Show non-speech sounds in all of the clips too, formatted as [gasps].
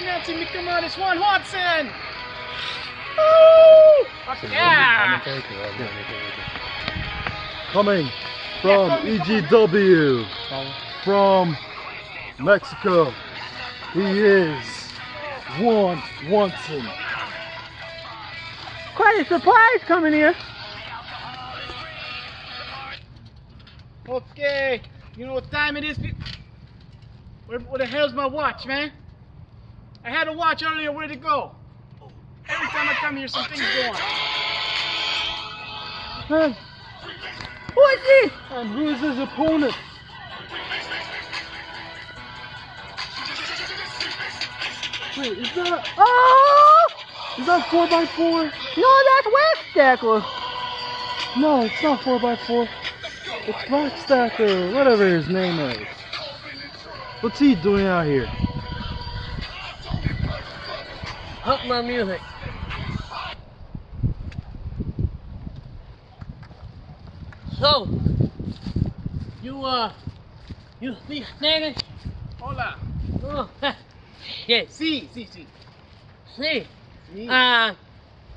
Watson, me come on, it's Juan Juanson! Woo! Fuck yeah! Coming from EGW, from Mexico, he is Juan Juanson. Quite a surprise coming here. Okay, you know what time it is? Where, where the hell's my watch, man? I had to watch earlier, where'd it go? Every time I come here, something's going. And, Who is this? and who is his opponent? Wait, is that Oh! is that four x four? No, that's Wax Stacker. No, it's not four x four. It's Blackstacker, whatever his name is. What's he doing out here? Up my music. So, you, uh, you speak Spanish? Hola. Oh, [laughs] yes, Sí, sí, sí. sí. sí. Ah,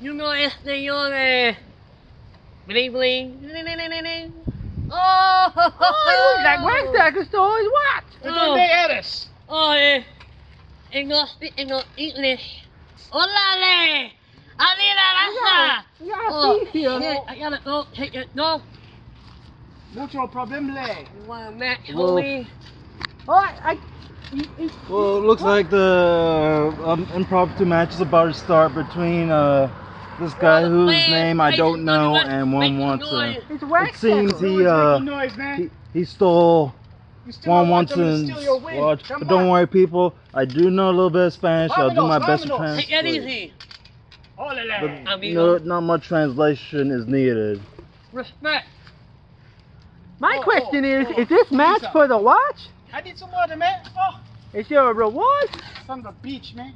you know este yo de bling bling. Oh, oh, that Wax Stacker stole his watch. ¿De dónde eres? Oh, eh, en no speak en no English. Olale! Alina Rasa! Yeah, Oh, see here. shit, I gotta go take it. No, Mucho problema. you wanna Well- homie? Oh, I, I, Well, it looks like the um, impromptu match is about to start between uh, this guy Well, whose man, name I don't know and one wants to. It seems he uh he, he stole you still Juan don't want them to Watson's steal your win. watch. Come But don't on. worry, people. I do know a little bit of Spanish. I'll do my Vámonos, best to vámonos. Take that easy. But Amigo. no, not much translation is needed. Respect. My Oh, question oh, is, oh, is this match pizza. for the watch? I need some water, man. Oh, Is there a reward? from the beach, man.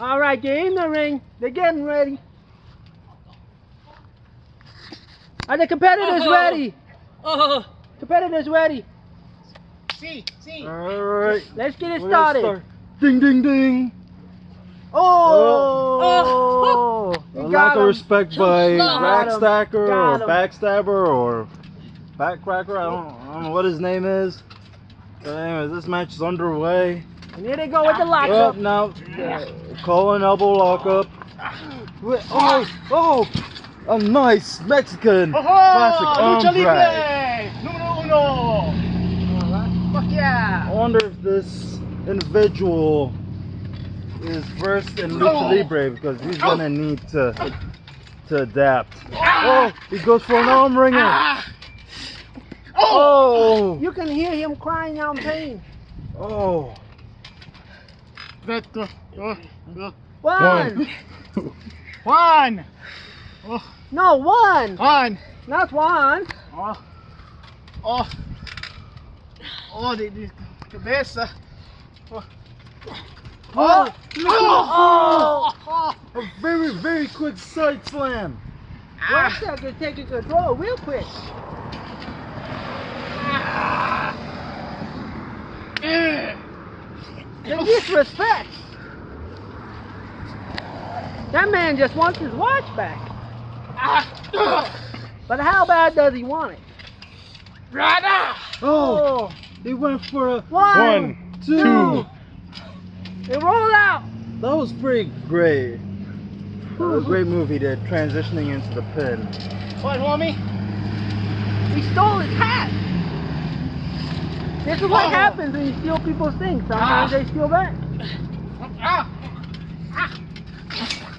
All right, they're in the ring. They're getting ready. Are the competitors Oh. ready? Oh, Competitors ready. See, see. All right. Let's get it we're started. start. Ding, ding, ding. Oh! A lack got of respect Too by slow. Got. Rackstacker or him. Backstabber or Backcracker. I don't, I don't know what his name is. But anyways, this match is underway. And here they go with the Up lockup. now, uh, Colin elbow lockup. Wait, Oh, oh, a nice Mexican Oh, classic lucha arm drag. libre. Número uno. Fuck I wonder if this individual is versed in lucha Oh. libre because he's gonna need to to adapt. Oh, he goes for an arm wringer. Ah. Oh, You can hear him crying out in pain. oh. Oh, oh. [laughs] One. No, one. Juan. Not one. Oh. Oh. Oh, de, de cabeça. Oh. Oh. Oh. Oh. A very, very quick side slam. Wax Stacker taking control real quick. Eh. The disrespect. That man just wants his watch back. Ah. But how bad does he want it? Rada. Oh, he went for a One, two. two. They roll out. That was pretty great. That was a great [laughs] movie, he did, transitioning into the pin. What, homie? He stole his hat. This is what Oh. happens when you steal people's things. Ah. Sometimes they steal back. Ah.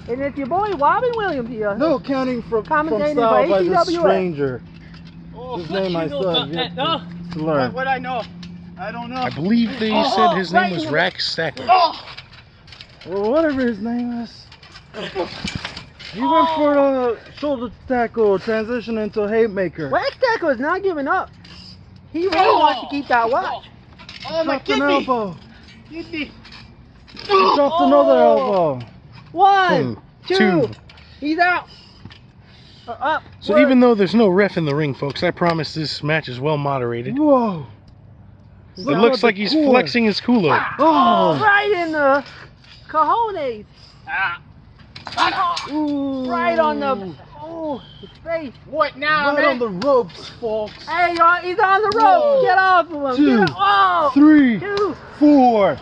And it's your boy Robin Williams here. No counting from, from Commentating style by by this stranger. Oh, His what name [laughs] I know still have about yet that, no? to what, learn. what I know? I don't know. I believe they Oh, said his right name was Rack Stacker. Oh. Well, whatever his name is. He went for a shoulder tackle, transition into a haymaker. Rack Stacker is not giving up. He really Oh. wants to keep that watch. Oh, my Dropped an kidney. elbow. Kidney. He dropped another elbow. One, two. Two. He's out. Uh, up. So One. even though there's no ref in the ring, folks, I promise this match is well moderated. Whoa. It looks like he's core. flexing his cooler. Oh, [gasps] Oh, right in the cojones. Ah. Ooh. Right on the. Oh, his face. What now, right man? on the ropes, folks. Hey, you're on- he's on the ropes. Whoa. Get off of him. Two. Get off. Oh, Three, two. four.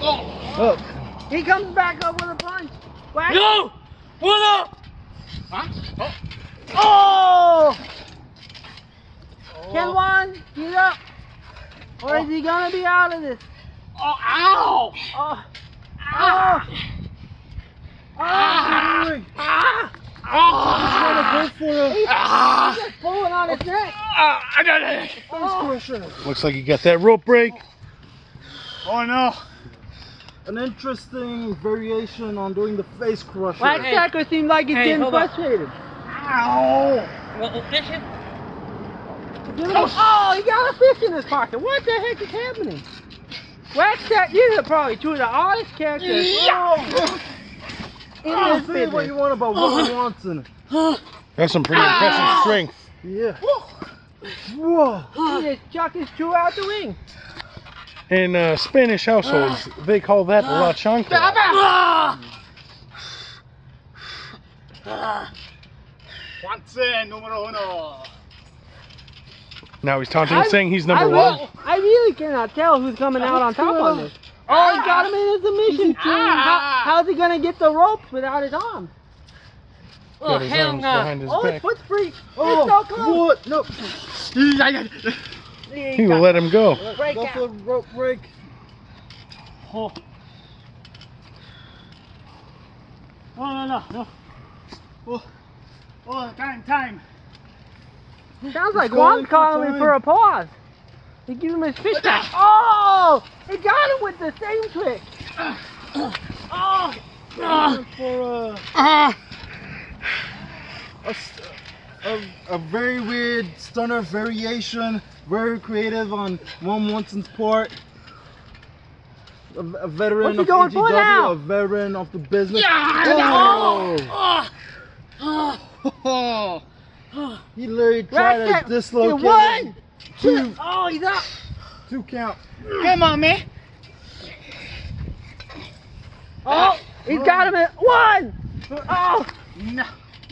Oh. Up. He comes back up with a punch. Whack. Yo! What up? Huh? Oh. Oh! Can Oh. one get up? Or is he gonna be out of this? Oh, ow! Oh! Oh! Oh! Ah! Ah! Ah! Go for a He's Ah! just pulling on his neck. Ah! I got it! Oh, Looks like you got that rope break. Oh no! An interesting variation on doing the face crusher. Wax Hey. Stacker seemed like he's Hey, getting hold on. frustrated. Ow! Well, listen. Give him oh, he got a fish in his pocket. What the heck is happening? Wax Stacker, you're probably two of the oddest characters Yeah! in Oh, this say what you want about Willie Watson. That's some pretty impressive strength. Yeah. Whoa. He just chucked his chew out the ring. In uh, Spanish households, they call that la chancla. Ah! Ah! Juanse, numero uno. Now he's taunting, I- saying he's I number really, one. I really cannot tell who's coming out on top on this. Oh, he got him in his submission. Ah. How, how's he gonna get the ropes without his arm? Oh, Got his hell no. Oh, his foot's free. Oh, it's so close. what? No. He He will let him go. Break go out. for the rope break. Oh. Oh, no, no, no. Oh, oh, time, time. Sounds like Juan's calling time. for a pause. He gives him his fish back. Oh! He got him with the same trick. Oh! Going for a, a, a, a very weird stunner variation. Very creative on Juan Juanson's part. A, a veteran What's of going now? a veteran of the business. Yeah! Oh! Ah! [laughs] Ah! Oh. He literally tried Right to dislocate One! Two! Oh, he's up! Two count. Come on, man. Oh! He's got him in one! Oh! No,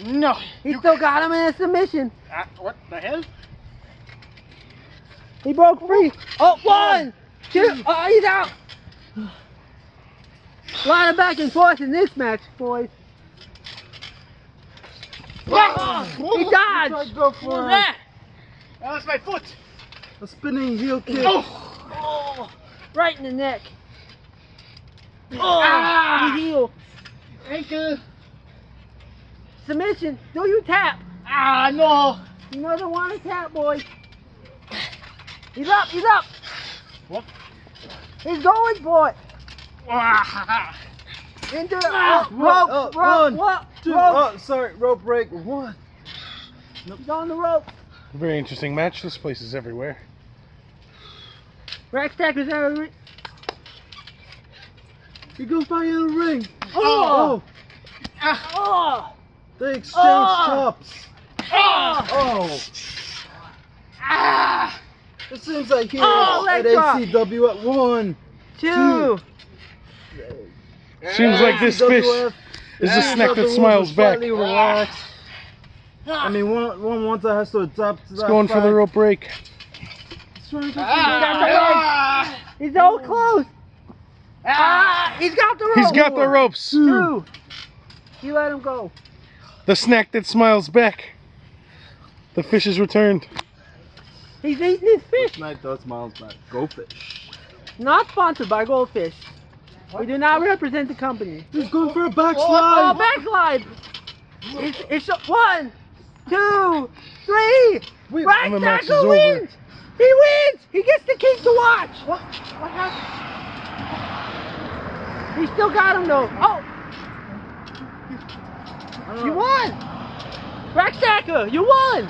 no. He still got him in a submission. Ah, what the hell? He broke free. Oh, one, two. Oh, he's out. A lot of back and forth in this match, boys. Oh, he Tried dodged. to go What for was a, that? Oh, that's my foot. a spinning heel kick. Oh. Oh, right in the neck. Oh, Ah. the heel. Ankle. Submission. Do you tap? Ah, no. You know the one to tap, boy. He's up. He's up. What? He's going for it. Ah. Into the Ah. oh, rope. Oh, rope. one, What? Two. Rope. Oh, sorry, rope break. One. He's on the rope. Very interesting match. This place is everywhere. Rack Stacker's out of the ring. He goes by in the ring. Oh. Ah. Oh. They exchange Oh. chops. Ah. Oh, Ah. it seems like here Oh, at drop. ACW at one. Two. Seems like this fish is the snack that smiles back. slightly relaxed. Ah! I mean, one one wants to has to adapt to He's that going for the rope break. He's to- Ah. He's so close. Ah, he's got the rope. He's got the ropes. Two. You let him go. The snack that smiles back. The fish is returned. He's eating his fish. Night does smiles back. Go fish. Not sponsored by Goldfish. We do not represent the company. He's going for a backslide. Oh, backslide. backslide. It's, it's one, two, three. Wait, Right and the match is tackle wins. He wins. He gets the king to watch. What? What happened? He still got him though. Oh, you won. Rackstacker, you won.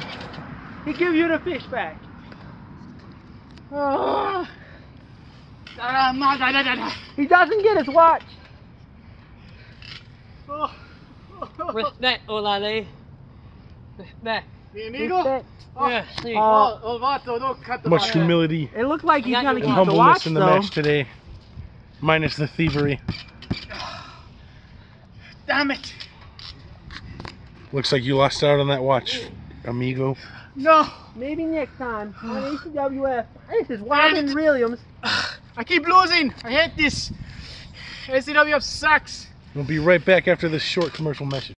He give you the fish back. Ah. Uh, he doesn't get his watch. Oh. Respect, Olale. Respect. The amigo? Oh, Yeah, see. Uh, oh, oh, don't cut the Much humility It looked like he's got gonna your keep and the humbleness watch in the though. match today. Minus the thievery. Damn it. Looks like you lost out on that watch, amigo. No. Maybe next time on [sighs] ACWF. This is Wyman Williams. [sighs] I keep losing. I hate this. ACWF sucks. We'll be right back after this short commercial message.